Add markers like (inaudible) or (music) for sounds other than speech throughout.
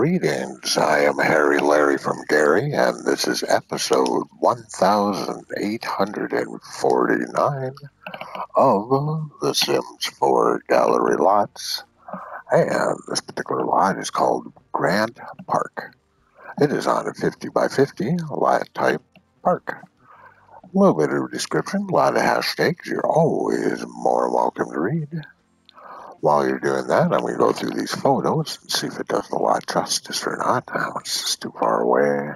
Greetings, I am Hairy Larry from Gary, and this is episode 1849 of The Sims 4 Gallery Lots. And this particular lot is called Grand Park. It is on a 50 by 50 lot type park. A little bit of a description, a lot of hashtags. You're always more welcome to read. While you're doing that, I'm going to go through these photos and see if it does the lot justice or not. Ah, that one's just too far away.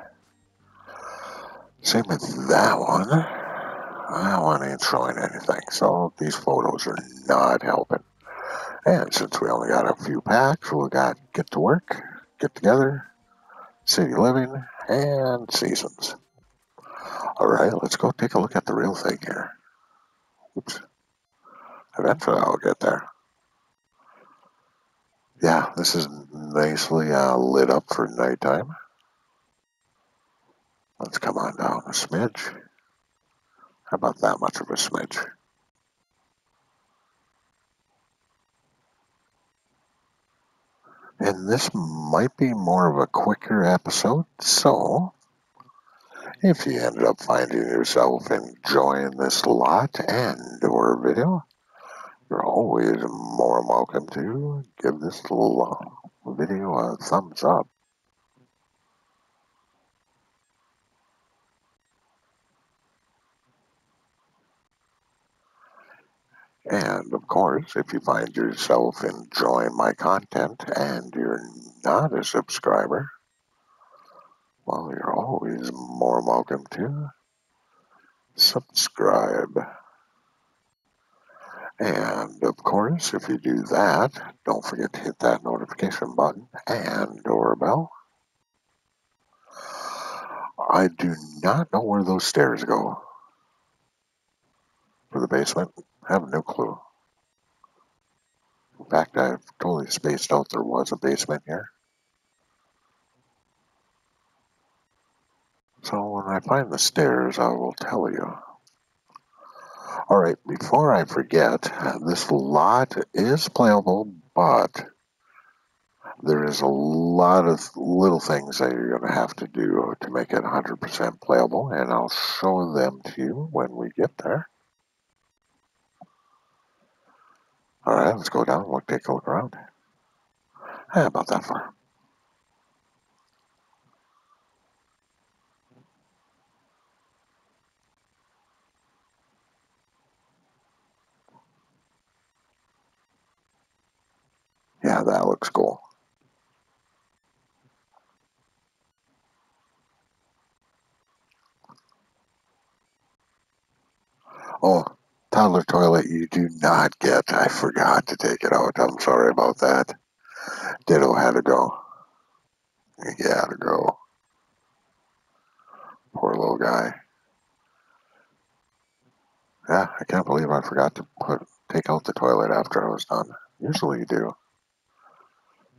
Same with that one. That one ain't showing anything, so these photos are not helping. And since we only got a few packs, we got get to work, get together, city living, and seasons. All right, let's go take a look at the real thing here. Oops. Eventually, I'll get there. Yeah, this is nicely uh, lit up for nighttime. Let's come on down a smidge. How about that much of a smidge? And this might be more of a quicker episode, so if you ended up finding yourself enjoying this lot and or video, you're always more welcome to give this little uh, video a thumbs up. And of course, if you find yourself enjoying my content and you're not a subscriber, well, you're always more welcome to subscribe. And of course, if you do that, don't forget to hit that notification button and doorbell. I do not know where those stairs go for the basement. I have no clue. In fact, I've totally spaced out there was a basement here. So when I find the stairs, I will tell you. All right, before I forget, this lot is playable, but there is a lot of little things that you're going to have to do to make it 100% playable, and I'll show them to you when we get there. All right, let's go down and look, take a look around. Hey, about that far. Yeah, that looks cool. Oh, toddler toilet you do not get. I forgot to take it out. I'm sorry about that. Ditto had to go. He had to go. Poor little guy. Yeah, I can't believe I forgot to put take out the toilet after I was done. Usually you do.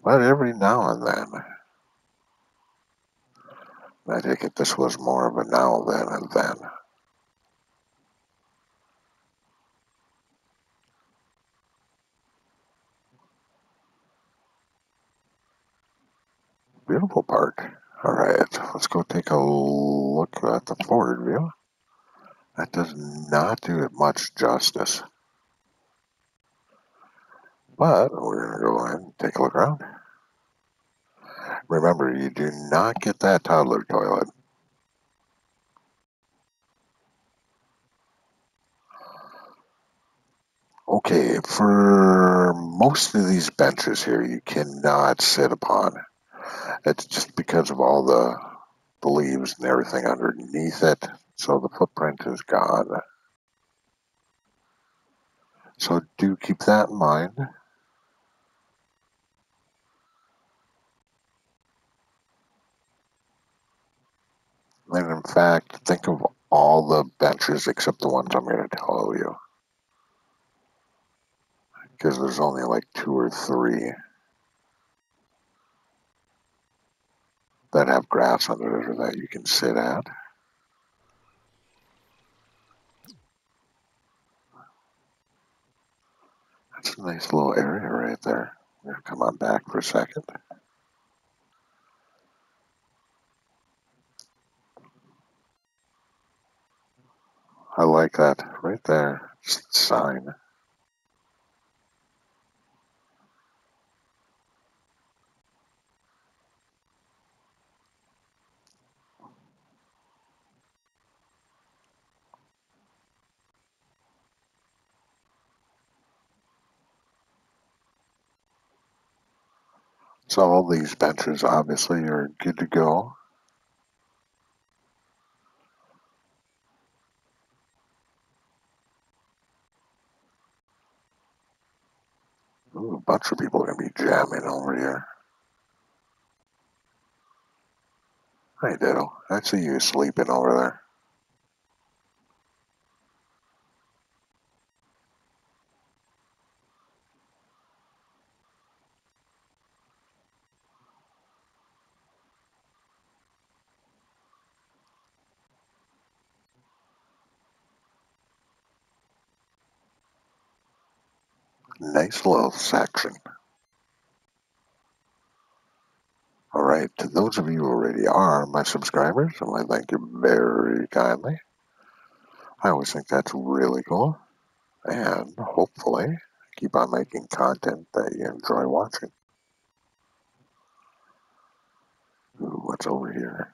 But every now and then. I take it this was more of a now than a then. Beautiful park. All right, let's go take a look at the forward view. That does not do it much justice. But we're going to go ahead and take a look around. Remember, you do not get that toddler toilet. Okay, for most of these benches here, you cannot sit upon. It's just because of all the, the leaves and everything underneath it, so the footprint is gone. So do keep that in mind. And in fact, think of all the benches except the ones I'm going to tell you. Because there's only like two or three that have grass under it that you can sit at. That's a nice little area right there. Come on back for a second. I like that right there. Sign. So all these benches obviously are good to go. Ooh, a bunch of people are going to be jamming over here. Hey, Ditto. I see you sleeping over there. Nice little section. All right, to those of you who already are my subscribers, I thank you very kindly. I always think that's really cool. And hopefully, keep on making content that you enjoy watching. Ooh, what's over here?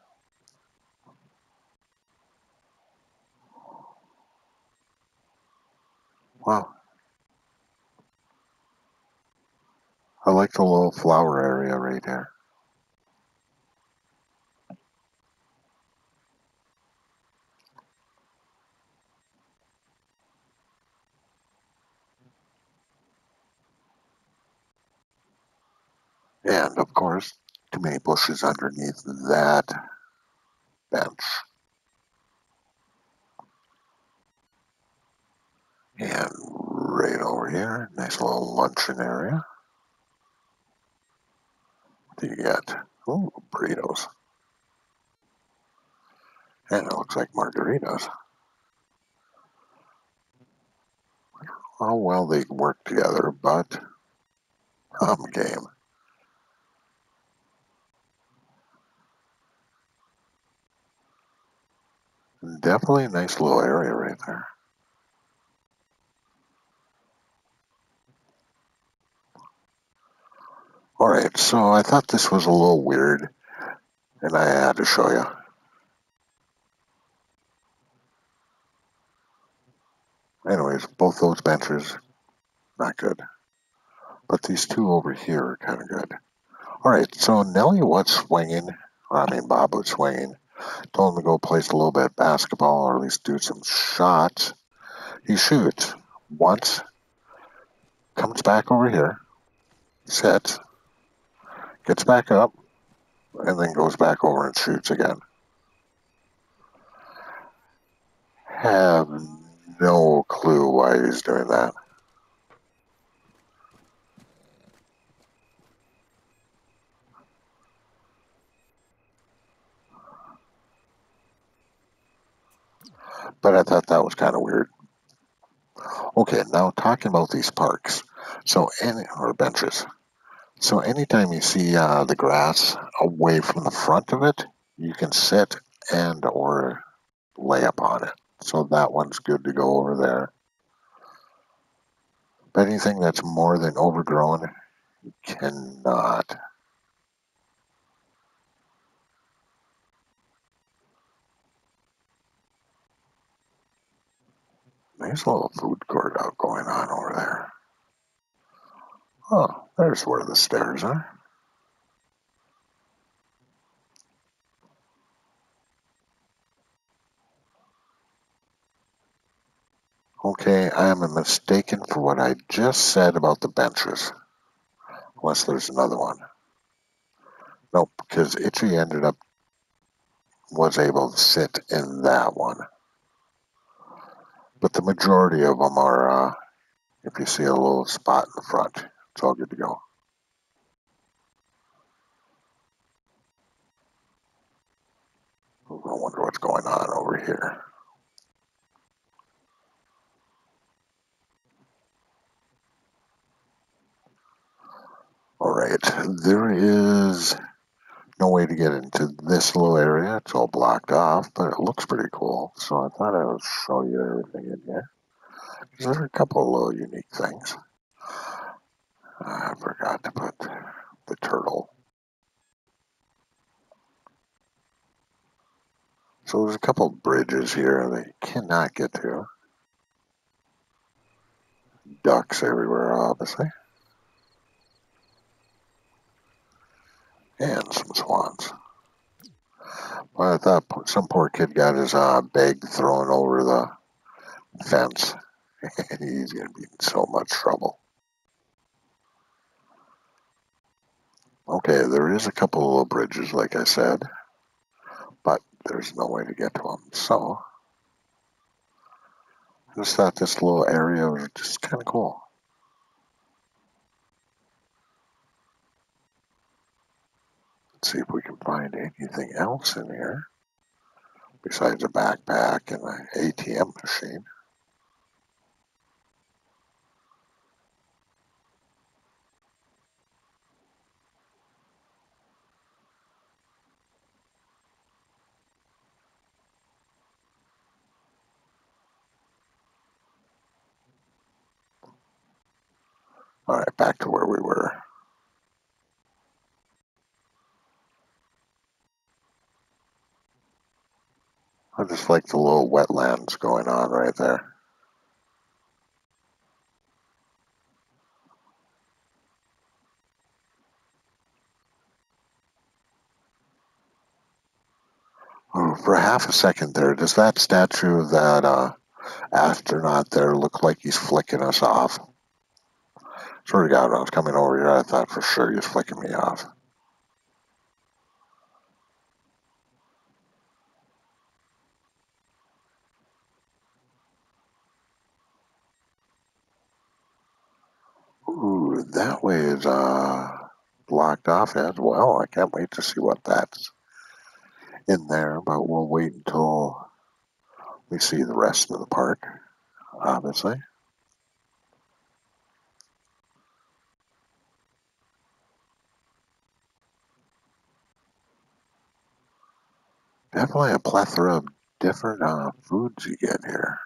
Wow. I like the little flower area right here. And of course, too many bushes underneath that bench. And right over here, nice little luncheon area. You get? Ooh, burritos. And it looks like margaritas. How well they work together, but I'm game. Definitely a nice little area right there. All right, so I thought this was a little weird, and I had to show you. Anyways, both those benches, not good. But these two over here are kind of good. All right, so Nelly was swinging. I mean, Bob was swinging. Told him to go play a little bit of basketball or at least do some shots. He shoots once, comes back over here, sets, gets back up, and then goes back over and shoots again. Have no clue why he's doing that. But I thought that was kind of weird. Okay, now talking about these parks, so any or benches. So anytime you see uh, the grass away from the front of it, you can sit and or lay upon it. So that one's good to go over there. But anything that's more than overgrown, you cannot. Nice little food court out going on over there. Oh, there's where the stairs are. Okay, I am mistaken for what I just said about the benches. Unless there's another one. Nope, because Itchy ended up was able to sit in that one. But the majority of them are, uh, if you see a little spot in the front, it's all good to go. I wonder what's going on over here. All right, there is no way to get into this little area. It's all blocked off, but it looks pretty cool. So I thought I would show you everything in here. There are a couple of little unique things. I forgot to put the turtle. So there's a couple bridges here that you cannot get to. Ducks everywhere, obviously. And some swans. But I thought some poor kid got his uh, bag thrown over the fence. (laughs) and he's going to be in so much trouble. Okay, there is a couple of bridges, like I said, but there's no way to get to them. So, I just thought this little area was just kind of cool. Let's see if we can find anything else in here besides a backpack and an ATM machine. All right, back to where we were. I just like the little wetlands going on right there. Oh, for half a second there, does that statue of that uh, astronaut there look like he's flicking us off? Swear to God, I was coming over here, I thought for sure was flicking me off. Ooh, that way is uh, blocked off as well. I can't wait to see what that's in there, but we'll wait until we see the rest of the park, obviously. Definitely a plethora of different uh, foods you get here.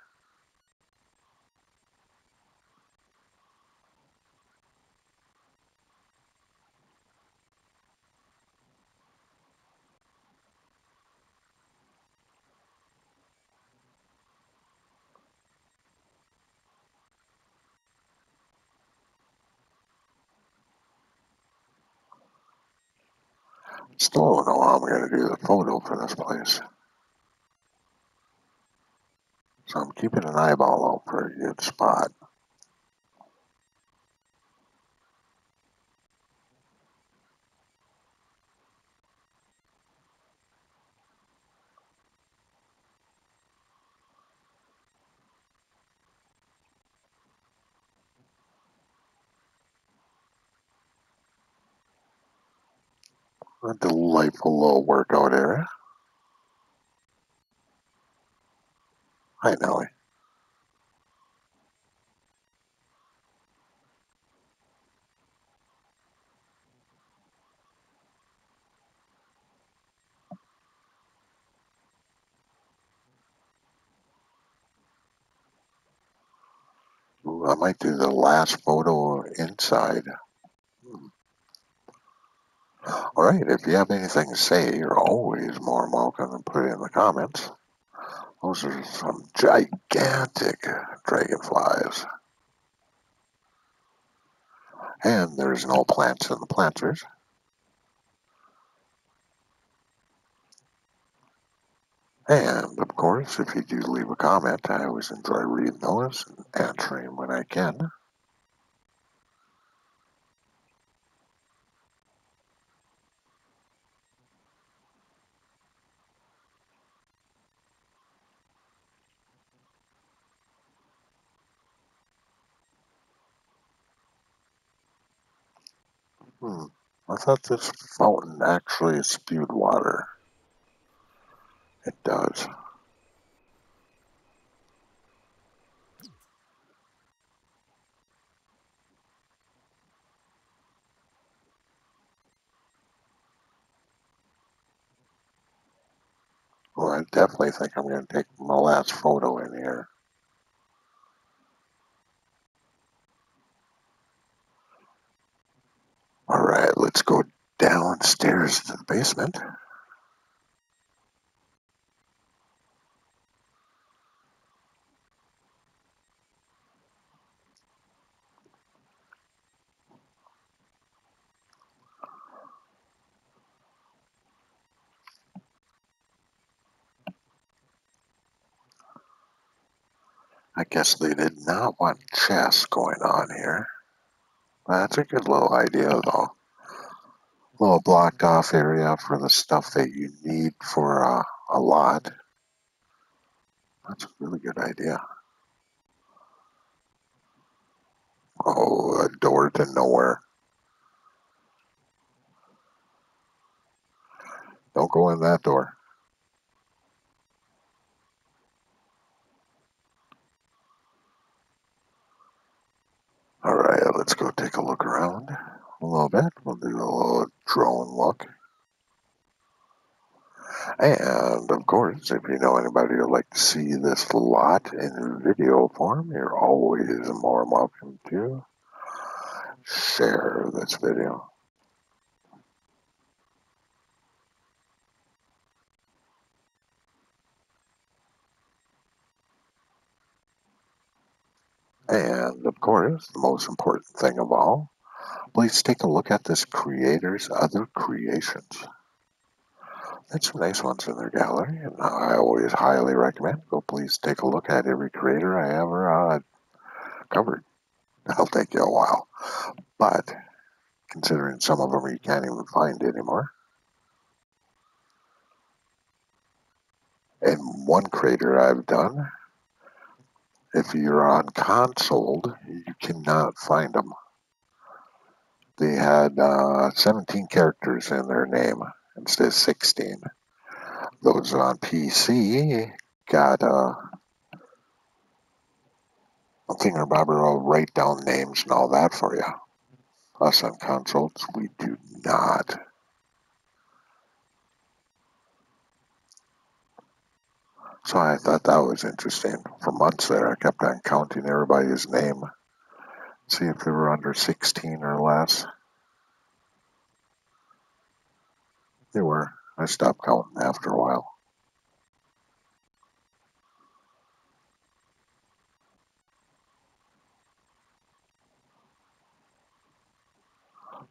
Still don't know how I'm going to do for this place. So I'm keeping an eyeball out for a good spot. A delightful little workout area. Hi, Nellie. I might do the last photo inside. Hmm. All right, if you have anything to say, you're always more welcome to put it in the comments. Those are some gigantic dragonflies. And there's no plants in the planters. And of course, if you do leave a comment, I always enjoy reading those and answering when I can. Hmm. I thought this fountain actually spewed water. It does. Well, I definitely think I'm going to take my last photo in here. Let's go downstairs to the basement. I guess they did not want chess going on here. That's a good little idea, though. Little blocked off area for the stuff that you need for uh, a lot. That's a really good idea. Oh, a door to nowhere. Don't go in that door. All right, let's go take a look around a little bit. We'll do a little drone look. And of course, if you know anybody who'd like to see this lot in video form, you're always more welcome to share this video. And of course, the most important thing of all, please take a look at this creator's other creations. There's some nice ones in their gallery, and I always highly recommend go please take a look at every creator I ever uh, covered. (laughs) That'll take you a while, but considering some of them you can't even find anymore. And one creator I've done if you're on Console, you cannot find them. They had uh, 17 characters in their name instead of 16. Those on PC got uh, I'm thinking Robert will write down names and all that for you. Us on consoles, we do not. So I thought that was interesting. For months there, I kept on counting everybody's name, see if they were under 16 or less. They were. I stopped counting after a while.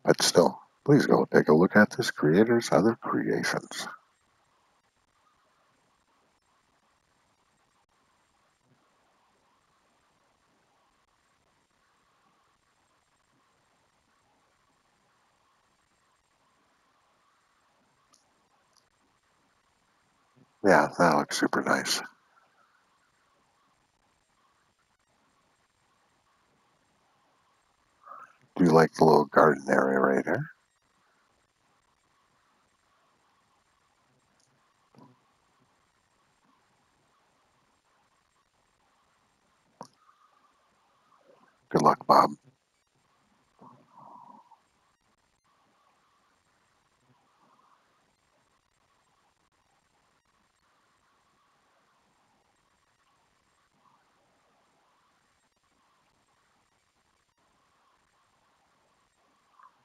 But still, please go take a look at this creator's other creations. Yeah, that looks super nice. Do you like the little garden area right here? Good luck, Bob.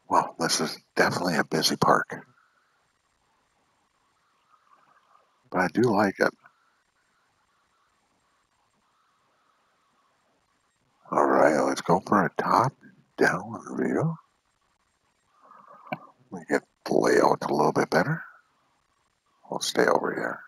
Well, this is definitely a busy park. But I do like it. All right, let's go for a top-down view. We get the layout a little bit better. We'll stay over here.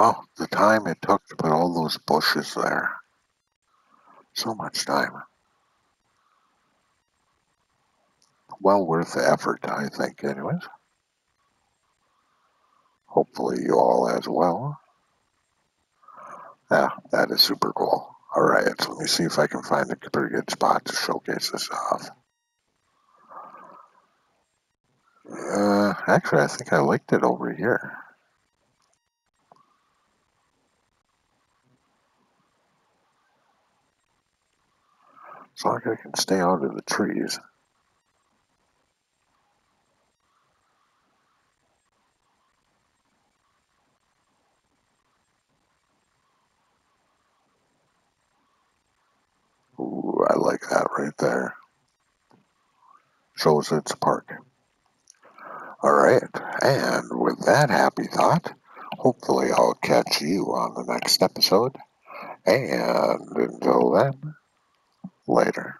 Well, the time it took to put all those bushes there. So much time. Well worth the effort, I think, anyways. Hopefully you all as well. Yeah, that is super cool. All right, so let me see if I can find a pretty good spot to showcase this off. Uh, actually, I think I liked it over here. I can stay out of the trees. Ooh, I like that right there. Shows it's a park. All right, and with that happy thought, hopefully I'll catch you on the next episode. And until then, later.